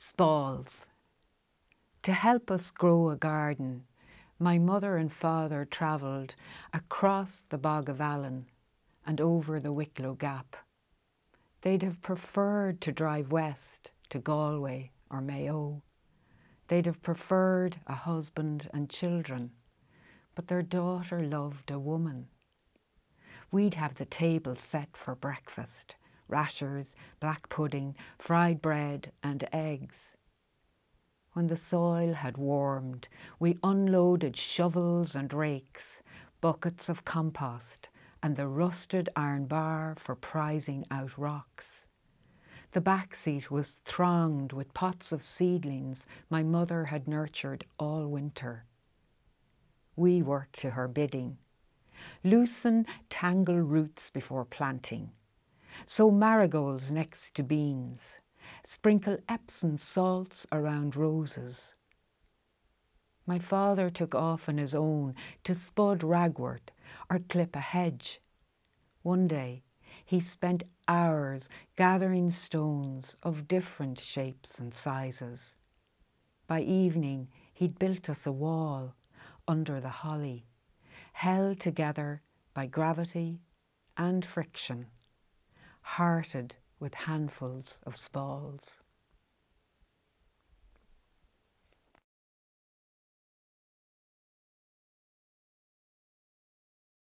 Spalls. To help us grow a garden, my mother and father travelled across the Bog of Allen and over the Wicklow Gap. They'd have preferred to drive west to Galway or Mayo. They'd have preferred a husband and children, but their daughter loved a woman. We'd have the table set for breakfast rashers, black pudding, fried bread, and eggs. When the soil had warmed, we unloaded shovels and rakes, buckets of compost, and the rusted iron bar for prizing out rocks. The back seat was thronged with pots of seedlings my mother had nurtured all winter. We worked to her bidding. Loosen tangle roots before planting. Sow marigolds next to beans. Sprinkle Epsom salts around roses. My father took off on his own to spud ragwort or clip a hedge. One day he spent hours gathering stones of different shapes and sizes. By evening he'd built us a wall under the holly, held together by gravity and friction hearted with handfuls of spalls.